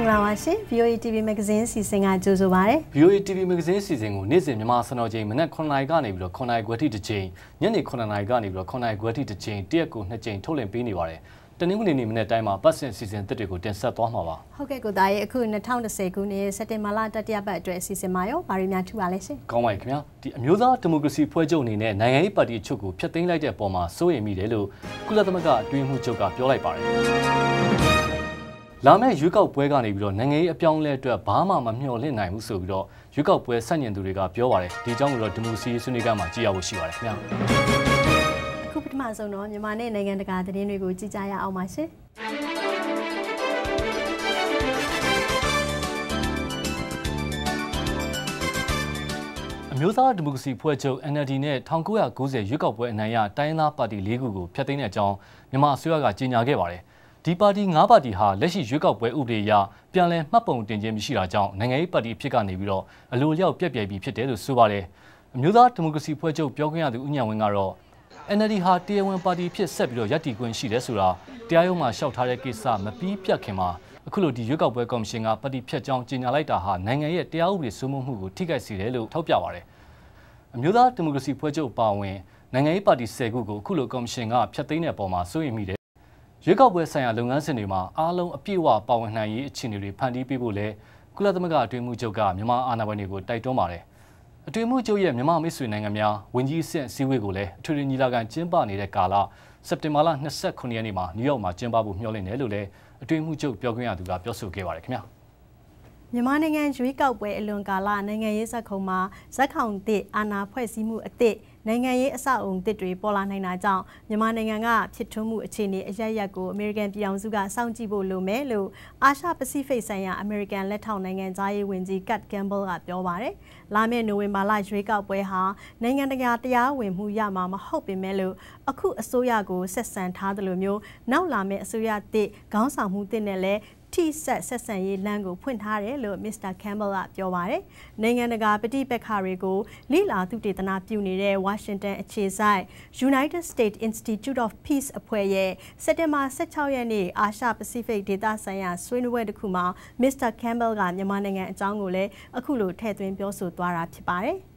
ခင်ဗျာမင်္ဂလာပါရှင် VOE TV Magazine စီစဉ်ကကြိုဆိုပါရစေ VOE TV Magazine စီစဉ်ကိုနေ့စဉ်မြန်မာစံတော်ချိန်မနက်9:00နာရီကနေပြီးတော့9:00နာရီခွဲထိတစ်ချိန်ညနေ9:00နာရီကနေပြီးတော့9:00နာရီခွဲထိတစ်ချိန်တရက်ကို2ချိန်ထုတ်လွှင့်ပေးနေပါတယ်တနင်္ဂနွေနေ့မနေ့တိုင်းမှာပတ်စင်စီစဉ်တစ်တွေကိုတင်ဆက်သွားမှာပါဟုတ်ကဲ့ကိုသားရဲ့အခု2010ခုနှစ်စက်တင်ဘာလတတိယပတ်အတွက်အစီအစဉ်မှာရောဗာရီများထူပါလဲရှင်ကောင်းပါပြီခင်ဗျာဒီအမျိုးသားဒီမိုကရေစီဖွဲ့ချုပ်အနေနဲ့နိုင်ငံရေးပါတီအချုပ်ကိုဖျက်သိမ်းလိုက်တဲ့အပေါ်မှာစိုးရိမ်မိတယ်လို့ကုလသမဂ္ဂအတွင်းမှုချုပ်ကပြောလိုက်ပါတယ် လာမယ့်ရွေးကောက်ပွဲကနေပြီးတော့နိုင်ငံရေးအပြောင်းအလဲအတွက်ဘာမှမမျှော်လင့်နိုင်ဘူးဆိုပြီးတော့ရွေးကောက်ပွဲဆန့်ကျင်သူတွေကပြောပါတယ်ဒီအကြောင်းကိုတော့ဒီမိုစီဆွေးနွေးကမှကြည့်ရဖို့ရှိပါတယ်ခင်ဗျာခုပထမဆုံးတော့မြန်မာနဲ့နိုင်ငံတကာသတင်းတွေကိုကြည့်ကြရအောင်ပါရှင်အမျိုးသားဒီမိုကရေစီဖွဲ့ချုပ် NLD နဲ့1990ရွေးကောက်ပွဲအနိုင်ရတိုင်းသားပါတီ၄ခုကိုဖျက်သိမ်းတဲ့အကြောင်းမြန်မာအစိုးရကကြေညာခဲ့ပါတယ် ဒီပါတီ၅ပါတီဟာလက်ရှိရွေးကောက်ပွဲဥပဒေအရပြန်လည်မှတ်ပုံတင်ခြင်းမရှိတာကြောင့်နိုင်ငံရေးပါတီဖြစ်ကနေပြီးတော့အလိုလျောက်ပြက်ပြယ်ပြီးဖြစ်တယ်လို့ဆိုပါတယ်အမျိုးသားဒီမိုကရေစီဖွဲ့ချုပ်ပြောခွင့်ရသူဦးညံဝင်းကတော့ NLD ဟာတရားဝင်ပါတီဖြစ်ဆက်ပြီးတော့ရည်တည်ခွင့်ရှိတယ်ဆိုတာတရားရုံးမှာလျှောက်ထားတဲ့ကိစ္စမပြီးပြတ်ခင်မှာအခုလိုဒီရွေးကောက်ပွဲကော်မရှင်ကပါတီဖြတ်ကြောင်းကြေညာလိုက်တာဟာနိုင်ငံရဲ့တရားဥပဒေစိုးမိုးမှုကိုထိခိုက်စေတယ်လို့ထောက်ပြပါတယ်။အမျိုးသားဒီမိုကရေစီဖွဲ့ချုပ်ပါဝင်နိုင်ငံရေးပါတီ10ခုကိုအခုလိုကော်မရှင်ကဖျက်သိမ်းတဲ့အပေါ်မှာစိုးရိမ်မိတယ်။ ရွေးကောက်ပွဲဆိုင်ရာလုပ်ငန်းစဉ်တွေမှာအားလုံးအပြည့်အဝပါဝင်နိုင်ရေးအခြေအနေတွေဖန်တီးပေးဖို့လဲကုလသမဂ္ဂအတွင်းမှုချုပ်ကမြန်မာအာဏာပိုင်တွေကိုတိုက်တွန်းပါတယ်။အတွင်းမှုချုပ်ရဲ့မြန်မာမိတ်ဆွေနိုင်ငံများဝန်ကြီးအဆင့်အစည်းအဝေးကိုလည်းအထွေထွေညီလာခံကျင်းပနေတဲ့ကာလစက်တင်ဘာလ29ရက်နေ့မှာနယူးယောက်မှာကျင်းပဖို့မျှော်လင့်တယ်လို့လည်းအတွင်းမှုချုပ်ပြောခွင့်ရသူကပြောဆိုခဲ့ပါတယ်ခင်ဗျာ မြန်မာနိုင်ငံရွေးကောက်ပွဲအလွန်ကာလနိုင်ငံရေးဇက်ခုံမှာဇက်ခေါင်တစ်အာဏာဖွဲ့စည်းမှုအသစ်နိုင်ငံရေးအဆောက်အုံတစ်တွေပေါ်လာနိုင်တာကြောင့်မြန်မာနိုင်ငံကဖြစ်ထွန်းမှုအခြေအနေအရရက်ကိုအမေရိကန်ပြည်အောင်စုကစောင့်ကြည့်ဖို့လိုမယ်လို့အာရှပစိဖိတ်ဆိုင်ရာအမေရိကန်လက်ထောက်နိုင်ငံသားရေးဝန်ကြီးကတ်ကမ်ဘယ်ကပြောပါတယ်။လာမယ့်နိုဝင်ဘာလရွေးကောက်ပွဲဟာနိုင်ငံတကာတရားဝင်မှုရမှာမဟုတ်ပေမဲ့လို့အခုအစိုးရကိုဆက်ဆံထားသလိုမျိုးနောက်လာမယ့်အစိုးရတစ်ခေါင်းဆောင်မှုတစ်နဲ့လည်း ထိဆက်ဆက်ဆံရေးလမ်းကိုဖွင့်ထားတယ်လို့ Mr. Campbell ကပြောပါတယ်။နိုင်ငံတကာပဋိပက္ခတွေကိုလိလာသုတေသနပြုနေတဲ့ Washington အခြေစိုက် United States Institute of Peace အဖွဲ့ရဲ့စက်တင်ဘာ16ရက်နေ့အာရှပစိဖိတ်ဒေသဆိုင်ရာဆွေးနွေးပွဲတစ်ခုမှာ Mr. Campbell ကမြန်မာနိုင်ငံအကြောင်းကိုလည်းအခုလိုထည့်သွင်းပြောဆိုသွားတာဖြစ်ပါတယ်။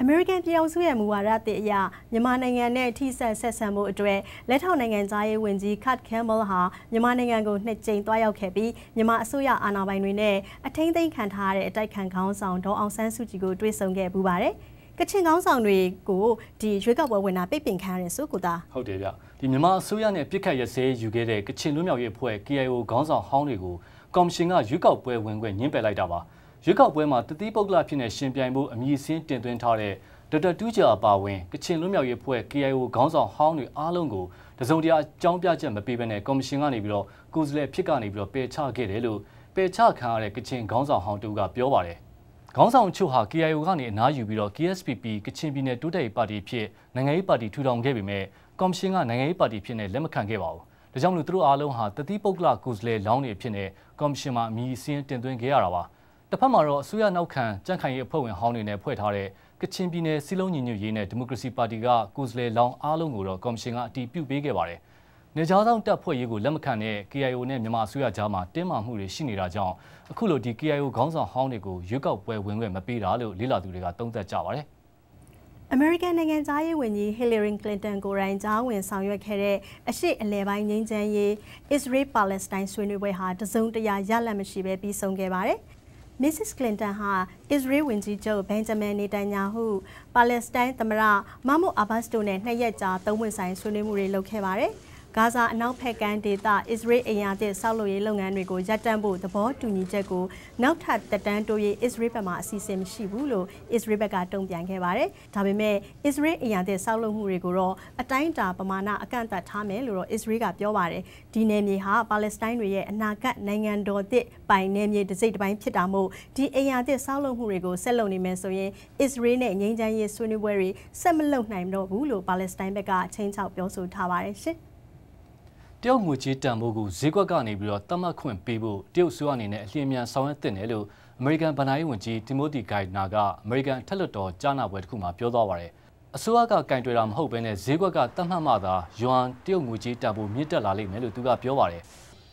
အမေရိကန်ပြည်အောင်စုရဲ့မူဝါဒသစ်အရမြန်မာနိုင်ငံနဲ့ထိစပ်ဆက်ဆံမှုအတွက်လက်ထောက်နိုင်ငံသားရေးဝန်ကြီး Kurt Campbell ဟာမြန်မာနိုင်ငံကိုနှစ်ကြိမ်တွားရောက်ခဲ့ပြီးမြန်မာအစိုးရအာဏာပိုင်တွေနဲ့အထင်းသိမ်းခံထားရတဲ့အတိုက်ခံခေါင်းဆောင်ဒေါအောင်ဆန်းစုကြည်ကိုတွေ့ဆုံခဲ့ပူပါတယ်။ကချင်ကောင်းဆောင်တွေကိုဒီရွေးကောက်ပွဲဝင်တာပိတ်ပင်ခံရတယ်ဆိုကိုသားဟုတ်တယ်ဗျဒီမြန်မာအစိုးရနဲ့ပြစ်ခတ်ရစဲယူခဲ့တဲ့ကချင်လူမျိုးရေးအဖွဲ့ KIO ခေါင်းဆောင်ဟောင်းတွေကိုကော်မရှင်ကရွေးကောက်ပွဲဝင်ခွင့်ညှင်းပယ်လိုက်တာပါ။ ရွေးကောက်ပွဲမှာတတိပုဂ္ဂလဖြစ်နေရှင်ပြိုင်မှုအမည်စင်းတင်သွင်းထားတဲ့ဒေါက်တာတူးကြာအပါဝင်ကချင်လွတ်မြောက်ရေးဖွဲ့ KIO ခေါင်းဆောင်ဟောင်းတွေအားလုံးကိုတစုံတရာအကြောင်းပြချက်မပေးဘဲနဲ့ကော်မရှင်ကနေပြီးတော့ကိုယ်စားလှယ်ဖြစ်ကနေပြီးတော့ပယ်ချခဲ့တယ်လို့ပယ်ချခံရတဲ့ကချင်ခေါင်းဆောင်ဟောင်းတူကပြောပါတယ်ခေါင်းဆောင်ချုပ်ဟာ KIO ကနေအနားယူပြီးတော့ KSPP ကချင်ပြည်နယ်တိုးတက်ရေးပါတီဖြစ်နိုင်ငံရေးပါတီထူထောင်ခဲ့ပေမဲ့ကော်မရှင်ကနိုင်ငံရေးပါတီဖြစ်နေလက်မခံခဲ့ပါဘူး။ဒါကြောင့်မလို့သူတို့အားလုံးဟာတတိပုဂ္ဂလကိုယ်စားလှယ်လောင်းတွေဖြစ်နေကော်မရှင်မှာအမည်စင်းတင်သွင်းခဲ့ရတာပါ။ တစ်ဖက်မှာတော့အစိုးရနောက်ခံကြံ့ခိုင်ရေးအဖွဲ့ဝင်ဟောင်းတွေနဲ့ဖွဲ့ထားတဲ့ကချင်ပြည်နယ်စီလုံးညီညွတ်ရေးနဲ့ဒီမိုကရေစီပါတီကကိုယ်စားလှယ်လောင်းအားလုံးကိုတော့ကော်မရှင်ကအတည်ပြုပေးခဲ့ပါတယ်။နေကြားဆောင်တပ်ဖွဲ့ရေးကိုလက်မခံတဲ့ KIO နဲ့မြန်မာအစိုးရကြားမှာတင်းမာမှုတွေရှိနေတာကြောင့်အခုလိုဒီ KIO ခေါင်းဆောင်ဟောင်းတွေကိုရွေးကောက်ပွဲဝင်ခွင့်မပေးတာလို့လေ့လာသူတွေကသုံးသပ်ကြပါတယ်။အမေရိကန်နိုင်ငံသားရေးဝန်ကြီးဟီလီရီကလင်တန်ကိုရိုင်းကြားဝင်ဆောင်ရွက်ခဲ့တဲ့အရှိအလဲပိုင်းငြိမ်းချမ်းရေး Israel Palestine ဆွေးနွေးပွဲဟာတစုံတရာရလတ်မရှိဘဲပြီးဆုံးခဲ့ပါတယ်။ Mrs. Clinton ဟာ Israel ဝန်ကြီးချုပ် Benjamin Netanyahu ပါလက်စတိုင်းသမ္မတမမိုအာဘတ်စ်တို့နဲ့နှစ်ရက်ကြာသုံးဝင်ဆိုင်ဆွေးနွေးမှုတွေလုပ်ခဲ့ပါတယ်။ ဂါဇာအနောက်ဘက်ကမ်းဒေသအစ္စရေးအင်အားသစ်ဆောက်လုပ်ရေးလုပ်ငန်းတွေကိုရပ်တန့်ဖို့သဘောတူညီချက်ကိုနောက်ထပ်တက်တန်းတိုးရေးအစ္စရေးဘက်မှအစီအစဉ်မရှိဘူးလို့အစ္စရေးဘက်ကတုံ့ပြန်ခဲ့ပါတယ်။ဒါပေမဲ့အစ္စရေးအင်အားသစ်ဆောက်လုပ်မှုတွေကိုတော့အတိုင်းအတာပမာဏအကန့်အသတ်ထားမယ်လို့တော့အစ္စရေးကပြောပါတယ်။ဒီနယ်မြေဟာပါလက်စတိုင်းတွေရဲ့အနာဂတ်နိုင်ငံတော်သစ်ပိုင်နယ်မြေတစ်စိတ်တစ်ပိုင်းဖြစ်တာမို့ဒီအင်အားသစ်ဆောက်လုပ်မှုတွေကိုဆက်လုပ်နေမယ်ဆိုရင်အစ္စရေးနဲ့ငြိမ်းချမ်းရေးဆွေးနွေးပွဲတွေဆက်မလုပ်နိုင်တော့ဘူးလို့ပါလက်စတိုင်းဘက်ကချင်းချောက်ပြောဆိုထားပါတယ်ရှင်။တ ရုတ်ငွေကြေးတန်ဖိုးကိုဈေးကွက်ကနေပြီးတော့တတ်မှတ်ခွင့်ပေးဖို့တရုတ်ဆိုအနေနဲ့အလျင်မြန်ဆောင်ရွက်သင့်တယ်လို့အမေရိကန်ဗဏ္ဍာရေးဝန်ကြီးတီမိုတီဂိုင်နာကအမေရိကန်ထက်လွတ်တော်ကြားနာပွဲတစ်ခုမှာပြောသွားပါတယ်အစိုးရကကင်တွယ်တာမဟုတ်ဘဲနဲ့ဈေးကွက်ကတတ်မှတ်မှသာယွမ်တရုတ်ငွေကြေးတန်ဖိုးမြင့်တက်လာလိမ့်မယ်လို့သူကပြောပါတယ်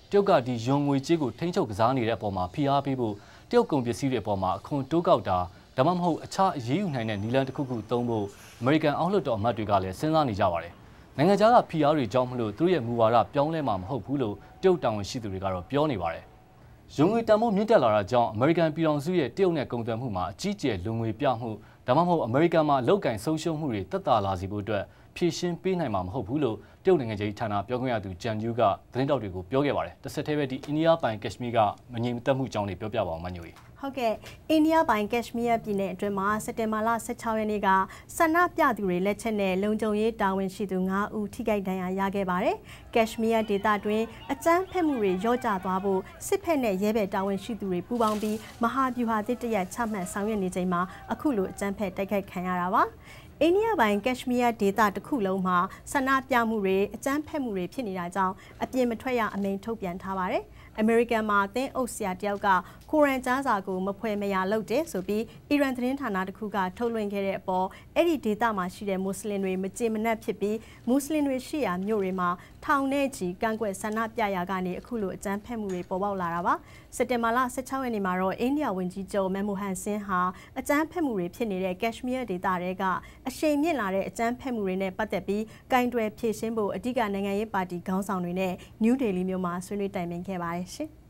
တတရုတ်ကဒီယွန်ငွေကြေးကိုထိန်းချုပ်ကစားနေတဲ့အပေါ်မှာဖိအားပေးဖို့တရုတ်ကုန်ပစ္စည်းတွေအပေါ်မှာအခွန်တိုးကောက်တာဒါမှမဟုတ်အခြားအရေးယူနိုင်တဲ့နည်းလမ်းတစ်ခုခုသုံးဖို့အမေရိကန်အောက်လွှတ်တော်အမတ်တွေကလည်းစဉ်းစားနေကြပါတယ်။ နိုင်ငံခြားကဖိအားတွေကြောင့်မလို့သူတို့ရဲ့မူဝါဒပြောင်းလဲမှာမဟုတ်ဘူးလို့တရုတ်တာဝန်ရှိသူတွေကတော့ပြောနေပါတယ်။ရုံငွေတန်ဖိုးမြင့်တက်လာတာကြောင့်အမေရိကန်ပြည်ထောင်စုရဲ့တရုတ်နဲ့ကုန်သွယ်မှုမှာအကြီးကျယ်လုံငွေပြမှုဒါမှမဟုတ်အမေရိကန်မှာလောက်ကင်ဆုံးရှုံးမှုတွေတက်တာလာစေဖို့အတွက်ဖြည့်ရှင်းပေးနိုင်မှာမဟုတ်ဘူးလို့ တရုတ်နိုင်ငံကြီးဌာနပြောခွင့်ရသူဂျန်ယူးကသတင်းတောက်တွေကိုပြောခဲ့ပါတယ်တစ်ဆက်တည်းပဲဒီအိန္ဒိယပိုင်ကက်ရှမီးကမငြိမ်သက်မှုအကြောင်းတွေပြောပြပါအောင်မညိုကြီးဟုတ်ကဲ့အိန္ဒိယပိုင်ကက်ရှမီးယားပြည်နယ်အတွင်းမှာစက်တင်ဘာလ16ရက်နေ့ကဆန္ဒပြသူတွေလက်ချက်နဲ့လုံခြုံရေးတာဝန်ရှိသူ9ဦးထိခိုက်ဒဏ်ရာရခဲ့ပါတယ်။ကက်ရှမီးယားဒေသတွင်းအကြမ်းဖက်မှုတွေရော့ကျသွားဖို့စစ်ဖက်နဲ့ရဲဘက်တာဝန်ရှိသူတွေပူးပေါင်းပြီးမဟာဗျူဟာသစ်တရက်ချမှတ်ဆောင်ရွက်နေချိန်မှာအခုလိုအကြမ်းဖက်တိုက်ခိုက်ခံရတာပါ။ အိန္ဒိယပိုင်းကက်ရှမီးယားဒေသတစ်ခုလုံးမှာဆန္ဒပြမှုတွေအကြမ်းဖက်မှုတွေဖြစ်နေတာကြောင့်အပြင်မထွက်ရအမိန့်ထုတ်ပြန်ထားပါတယ်။ အမေရိကန်မှာသင်းအုပ်ဆရာတယောက်ကကိုရန်ကြားစာကိုမဖွဲမရလုပ်တယ်ဆိုပြီးအီရန်သတင်းဌာနတစ်ခုကထုတ်လွှင့်ခဲ့တဲ့အပေါ်အဲ့ဒီဒေသမှာရှိတဲ့မွတ်စလင်တွေမကြေမနက်ဖြစ်ပြီးမွတ်စလင်တွေရှိရာမြို့တွေမှာထောင်နဲ့ချီကန့်ကွက်ဆန္ဒပြရာကနေအခုလိုအကြမ်းဖက်မှုတွေပေါ်ပေါက်လာတာပါစက်တင်ဘာလ16ရက်နေ့မှာတော့အိန္ဒိယဝန်ကြီးချုပ်မမ်မိုဟန်ဆင်းဟာအကြမ်းဖက်မှုတွေဖြစ်နေတဲ့ကက်ရှမီးယားဒေသတွေကအရှိန်မြင့်လာတဲ့အကြမ်းဖက်မှုတွေနဲ့ပတ်သက်ပြီးကင်တွယ်ဖြေရှင်းဖို့အဓိကနိုင်ငံရေးပါတီခေါင်းဆောင်တွေနဲ့နယူးဒေလီမြို့မှာဆွေးနွေးတိုင်ပင်ခဲ့ပါတယ်ရှင်။